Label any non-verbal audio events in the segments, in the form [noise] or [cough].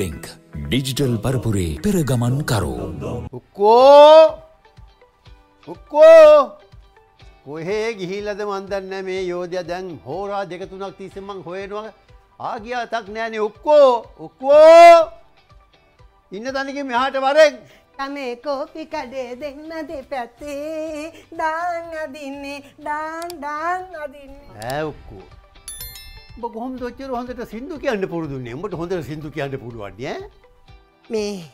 Link digital පරපුරේ පෙරගමන් කරෝ. උක්කෝ! උක්කෝ! කොහේ ගිහිල්ලද මන්දන්න මේ යෝධය දැන් හෝරා දෙක තුනක් තිස්සමං හොයනවා. ආගියා තක් නෑනේ උක්කෝ! උක්කෝ! ඉන්න තනික මෙහාට වරෙක් අනේ කෝපි කඩේ දෙන්න දෙපැත්තේ. දාන් අදින්නේ ඩාන් ඩාන් අදින්නේ ෑ. උක්කෝ ඔබ කොහොම දොච්චර හොඳට සිින්දු කියන්න පුරුදුන්නේ? උඹට හොඳට සිින්දු කියන්න පුළුවන්ය මේ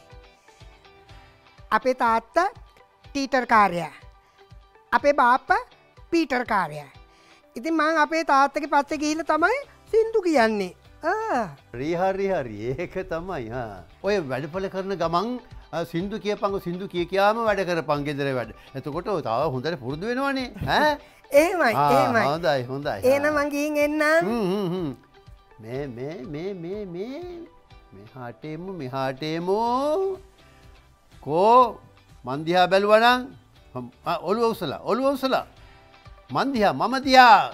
අපේ තාත්තා ටීටර් කාරයා අපේ බාප්ප පීටර් කාරයා ඉතින් මං අපේ තාත්තක පත්ත ගිහිල තමයි සින්දු කියන්නේ. රීහරි හරි ඒක තමයි හා. ඔය වැඩපල කරන ගමන් සිින්දු කිය පංග සිින්දු කිය කියාම වැඩ කර පංගෙදර වැඩ. එතකොට තව හොඳට පුරුදු වෙනවානේ ඈ ඒමයි ඒමයි හොඳයි හොඳයි. ඒන මංගින් එන්නම්. මේ මේ මේ මේ මේ. මෙහාටේමු මෙහාටේමෝ. කෝ මන්දිහා බැලුවනං ඔලු ඔවසලා ඔලු ඔවසලා මන්දිහා මම දිහා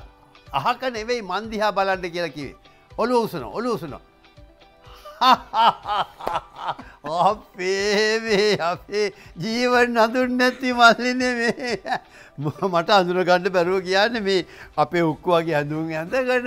අහක නෙවෙයි මන්දිහා බලන්ට කියලා කිවේ ඔලු ඔවසන ඔලු ඔසන අපේ අපේ ජීවන් අඳුන් නැති මල්ලින මේ මට අඳුරගණ්ඩ බැරුව කියන්න මේ අපේ උක්කවාගේ ඇඳුම් ඇඳගන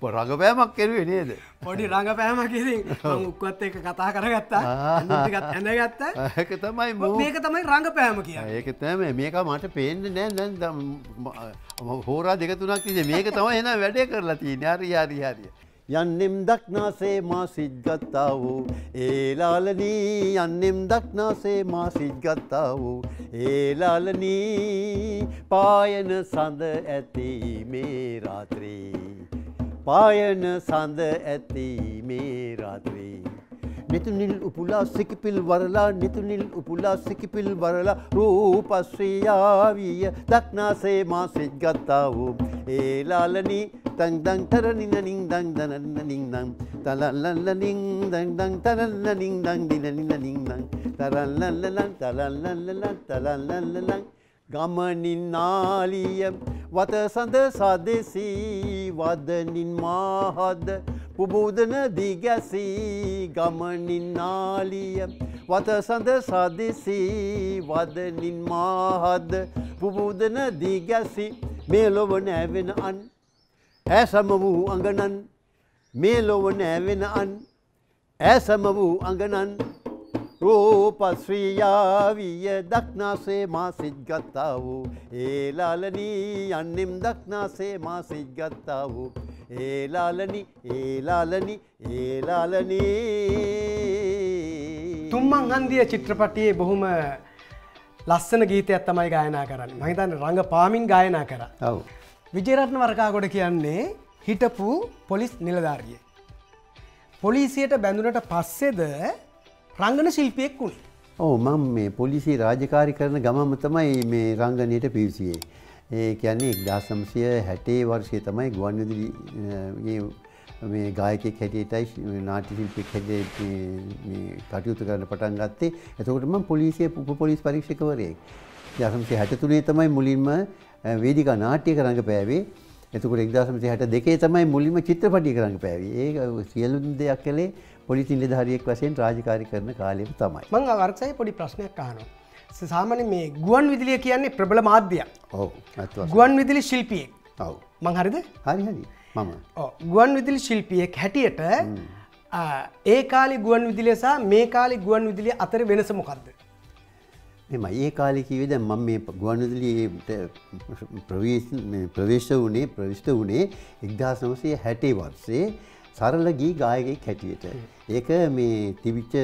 පොරඟපෑමක් කෙරුවේ නේද? පොඩි රඟපෑමකිරින් [laughs] උක්වත් එක කතා කරගත්තා. ඇඳගත් ඇඳගත්ත. ඒක තමයි මේක තමයි රඟපෑම කිය ඒක තම මේක මට පේන්න නෑ. නැ හෝරා දෙකතුනක් තිේ මේක තමයි එන වැඩේ කරලා තිී නාරි හරි හරිය. යන්නෙම් දක්නාසේ මා සිද්ගත්තා වූ ඒලාලනී යන්නෙම් දක්නාසේ මා සිද්ගත්තා වූ ඒලාලනී පායන සඳ ඇති මේ රාත්‍රී. පායන සඳ ඇති මේ රාත්‍රී. නිතුනිල් උපුලා සිකිපිල් වරලා නිතුනිල් උපුලා සිකිපිල් වරලා රූපශ්‍රියාවිය දක්නාසේ මා සිද්ගත්තා වූ ඒලාලනී තං දං තරනින නිං දං දනන්න නිං දං. තලල්ලල්ල නිං දං දං තරල්ල නිං දං දිනනින නිං දං. තරල්ලල්ලලං තලල්ලල්ලලං තලල්ලල්ලලං ගමනින් නාලිය වත සඳ සදෙසී වදනින් මාහද පුබූදන දිගැසී ගමනින් නාලිය. වත සඳ සදිසී වදනින් මාහද. පුබූදන දිගැසි මේ ලොව නෑවෙන අන්. ඇසම වූ අඟනන් මේ ලොව නෑවෙන අන්. ඇසම වූ අඟනන් රූපශ්‍රියාවිය දක්නාසේ මා සිද්ගත්තා වූ ඒලාලනී යන්නෙම් දක්නාසේ මා සිද්ගත්තා වූ ඒලාලනි ඒලාලනි ඒලාලනී තුම්මන් හන්දිය චිත්‍රපටයේ බොහොම ලස්සන ගීතයක් තමයි ගායනා කරන්න. මහිතන් රඟ පාමින් ගායනා කර. ඔව්. විජයරත්න වරකාගොඩ කියන්නේ හිටපු පොලිස් නිලධාරිය. පොලිසියට බැඳුනට පස්සෙද රංගන ශිල්පියෙක් වුණේ. ඕ මං මේ පොලිසි රාජකාරි කරන ගමම තමයි මේ රංගනයට පිවිසියේ. ඒ කියන්නේ එක්දාසම්සය හැටේ වර්ෂය තමයි ගුවන් විදිලි මේ ගායකෙක් හැටියටයි නාට්‍ය ශිල්පියෙක් හැටියට කටයුතු කරන්න පටන් ගත්තේ. එතකොට මම පොලිසිය උප පොලිස් පරීක්ෂකවරයෙක්. දසම්සය හැට තුනේ තමයි මුලින්ම වේදිකා නාට්‍යයක රඟපෑවේ. එතකොට එක්දාසමසය හැට දෙකේ තමයි මුලින්ම චිත්‍රපටියක රඟපෑවේ. ඒ සියලුම දෙයක් කළේ පොලිසි නිලධාරියෙක් වශයෙන් රාජකාරී කරන කාලෙම තමයි. මං අවර්ක්ෂය පොඩි ප්‍රශ්නයක් අහනවා. සාමාන්‍ය මේ ගුවන් විදිලිය කියන්නේ ප්‍රබල මාධ්‍යයක්. ඔව්. ගුවන් විදිලි ශිල්පියෙක්. ඔව්. මං හරිද? හරි හරි. මම. ඔව් ගුවන් විදිලි ශිල්පියෙක් හැටියට ඒ කාලේ ගුවන් විදිලිය සහ මේ කාලේ ගුවන් විදිලිය අතර වෙනස මොකද්ද? එම ඒ කාලෙ කිවේ දැන් මම මේ ගුවන්විදුලියට ප්‍රවේශ මේ ප්‍රවේශ වුණේ ප්‍රවිෂ්ට වුණේ එක්දහස් නවසේ හැටේ වර්සේ සරල ගී ගායකෙක් හැටියට. ඒක මේ තිබිච්ච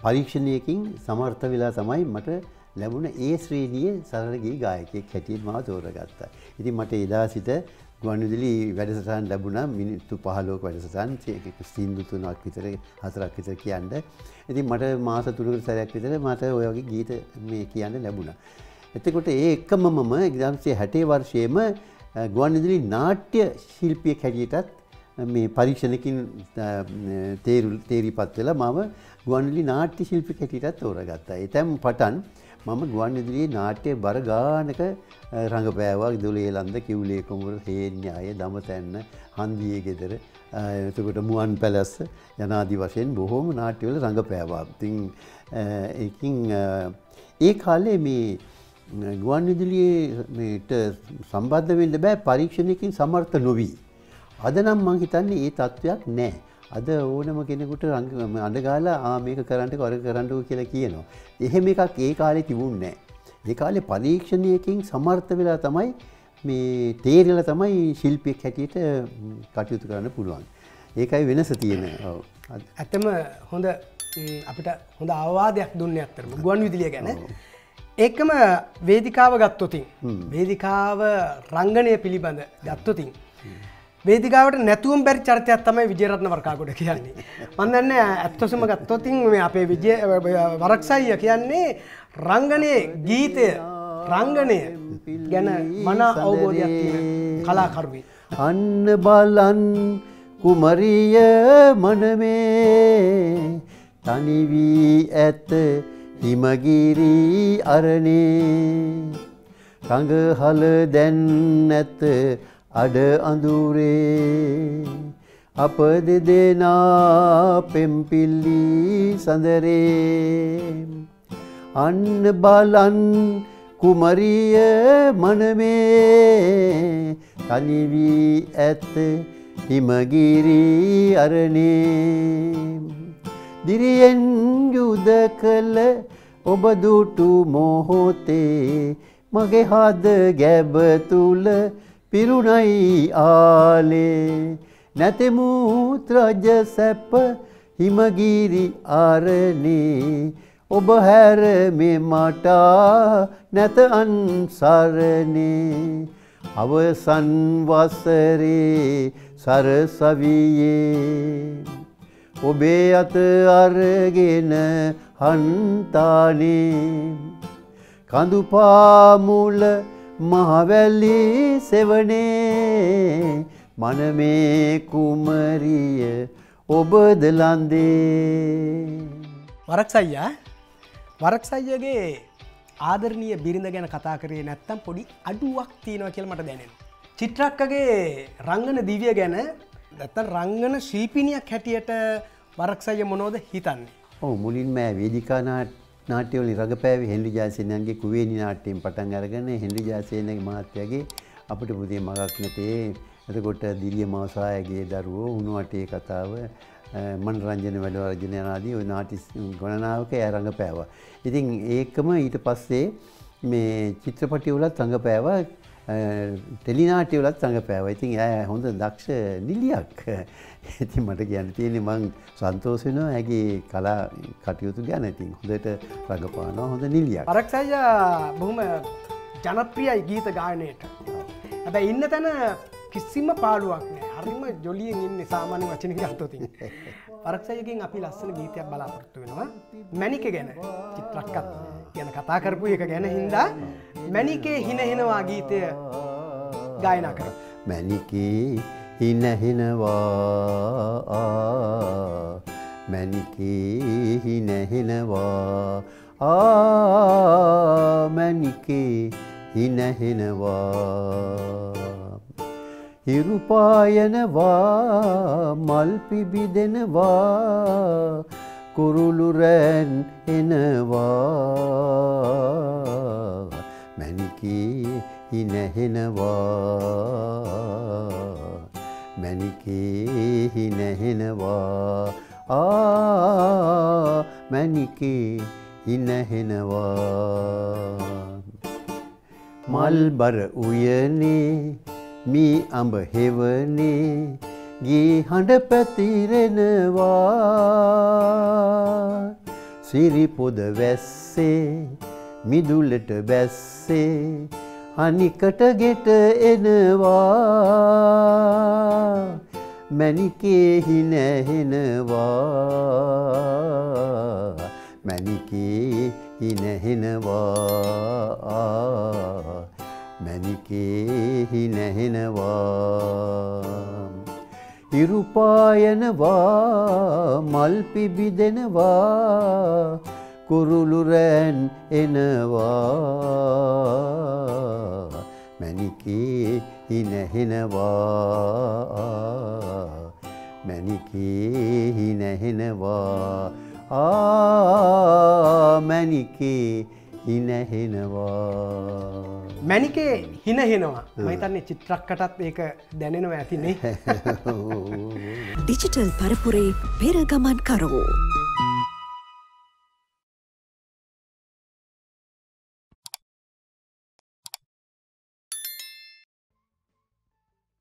පරීක්ෂණයකින් සමර්ථ වෙලා තමයි මට ලැබුණ ඒ ශ්‍රේණියේ සරල ගී ගායකෙක් හැටියට මාව තෝරගත්තා. ඉතින් මට එදා සිට ගුවන්විදුලි වැඩසටහන් ලැබුණා මිනිත්තු 15ක වැඩසටහන් සින්දු තුනක් විතර හතරක් විතර කියන්න. ඉතින් මට මාස තුනකට සැරයක් විතර මට ඔය වගේ ගීත මේ කියන්න ලැබුණා. එතකොට ඒ එක්කම මම 1960 වර්ෂයේම ගුවන්විදුලි නාට්‍ය ශිල්පියෙක් හැටියටත් මේ පරීක්ෂණකින් තේරීපත් වෙලා මම ගුවන්විදුලි නාට්‍ය ශිල්පියෙක් හැටියටත් තෝරාගත්තා. ඒ තැන් පටන් මම ගුවන් විදුලියේ නාට්‍ය බර ගානක රඟපෑවා දුලේ ලන්ද කිව්ලේ කුඹුර හේන්ඥාය දමතැන්න හන්දියේ ගෙදර එතකොට මුවන් පැලැස්ස යනාදි වශයෙන් බොහෝම නාට්‍යවල රඟපෑවා. ඉතින් ඒකින් ඒ කාලේ මේ ගුවන් විදුලියට සම්බන්ධ වෙන්න බෑ පරීක්ෂණයකින් සමර්ථ නොවී. අද නම් මං හිතන්නේ ඒ තත්ත්වයක් නෑ. අද ඕනම කෙනෙකුට අඩගාලා ආ මේක කරන්නට කර කරන්නකෝ කියලා කියනවා. එහෙම එකක් ඒ කාලේ තිබුණේ නෑ. ඒ කාලේ පරීක්ෂණයකින් සමර්ථ වෙලා තමයි මේ තේරෙලා තමයි ශිල්පියෙක් හැටියට කටයුතු කරන්න පුළුවන්. ඒකයි වෙනස තියෙන. ඇත්තම හොඳ අපිට හොඳ අවවාදයක් දුන්න ඇත්තරම ගුවන් විදිලිය ගැන. ඒකම වේදිකාව ගත්තොතින්. වේදිකාව රංගනය පිළිබඳ ගත්තොතින්. වේදිකාවට නැතුවම් බැරි චරිතයක් තමයි විජයරත්න වර්කාගොඩ කියන්නේ. මන්දන්න ඇත්තසම ගත්තොතින් මේ අපේ විජය වරක්සයිය කියන්නේ රංගනයේ ගීතය රංගනය ගැන මන අවබෝධයක් තියෙන කලාකරුවී. අන්න බලන් කුමරිය මනමේ තනිවී ඇත හිමගිරී අරණේ රඟහල දැන් ඇත අඩ අඳුරේ අප දෙදෙනා පෙම්පිල්ලි සඳරේ. අන්න බලන් කුමරිය මනමේ තනිවී ඇත හිමගිරී අරණේ. දිරියෙන් යුද කළ ඔබදුටු මොහොතේ මගේ හද ගැබ තුළ පිරුණයි ආලේ. නැතෙමුත් රජ සැප හිමගිරි ආරණේ ඔබ හැර මේ මටා නැත අන්සරණේ. අවසන් වසරේ සරසවියේ. ඔබේ අත අරගෙන හන්තානේ. කඳුපාමුල මහවැල්ලි සෙවනේ මනමේ කුමරිය ඔබද ලන්දේ වරක්සයියා වරක්සයියගේ ආදරණීය බිරිඳ ගැන කතා කරේ නැත්තම් පොඩි අඩුවක් තියෙනවා කියල මට දැනෙන. චිත්‍රක්කගේ රංගන දිවිය ගැන දැත්ත රංගන ශිල්පිනියක් හැටියට වරක්සය මොනෝද හිතන්නේ. ඕ මුලින්ම වේදිකා නාට්‍යවල රඟපෑවේ හෙන්රි ජාසේනයන්ගේ කුවේණි නාට්‍යයෙන් පටන් අරගෙන හෙන්රි ජාසේනගේ මහත්තයාගේ අපිට පුතේ මගක් නැතේ එතකොට දිරිය මාසායගේ දරුවෝ උණු අටේ කතාව මනරංජන වැඩ රජන යනාදී ඔය නාටි ගණනාවක ඇය රඟපෑවා. ඉතින් ඒකම ඊට පස්සේ මේ චිත්‍රපටි වලත් රඟපෑවා ටෙලිනාටි වලත් රඟපෑවා. ඉතින් ඇය හොඳ දක්ෂ නිලියක්. ඉතින් මට කියන්න තියෙන්නේ මං සන්තෝෂ වෙනවා ඇගේ කලා කටයුතු ගැන. ඉතින් හොඳට රඟපානවා හොඳ නිලියක්. අරක්සයියා බොහොම ජනප්‍රියයි ගීත ගායනයට. හැබැයි ඉන්න තැන කිසිම පාඩුවක් නෑ හරිම ජොලියෙන් ඉන්න සාමාන්‍ය වචන ගත්තොතින් පරක්ෂයකින් අපි ලස්සන ගීතයක් බලාපොරත්තු වෙනවා. මැනික ගැන චිත්‍රක්කත් ගැන කතා කරපු එක ගැන හින්දා මැනිකේ හිනහෙනවා ගීතය ගායනා කර මැනිකේ හිනහෙනවා මැනිකේ හිනහෙනවා ආ මැනිකේ හිනහෙනවා හිරුපායනවා මල් පිබිදෙනවා කුරුළුරැන් එනවා මැනිකේ හිනහෙනවා මැනිකේ හිනහෙනවා ආ මැනිකේ හිනහෙනවා. මල්බර උයනේ මී අඹ හෙවනේ ගී හඬ පැතිරෙනවා. සිරිපොද වැස්සේ මිදුලට බැස්සේ අනිකට ගෙට එනවා. මැනිකේහි නැහෙනවා. මැනිකේහි නැහෙනවා. මැනිකේහි නැහෙනවා. ඉරුපායනවා මල් පිබිදෙනවා කුරුළුරැන් එනවා. මැනිකේ හිනහෙනවා මැනිකේ හිනහෙනවා ආ මැනිකේ හිනහෙනවා මැනිකේ හින හෙනවා මහිතන්නේ චිත්‍රක්කටත් ඒක දැනෙනවා ඇතිනේ [laughs] ඩිජිටල් පරපුරේ පෙරගමන් කරවෝ.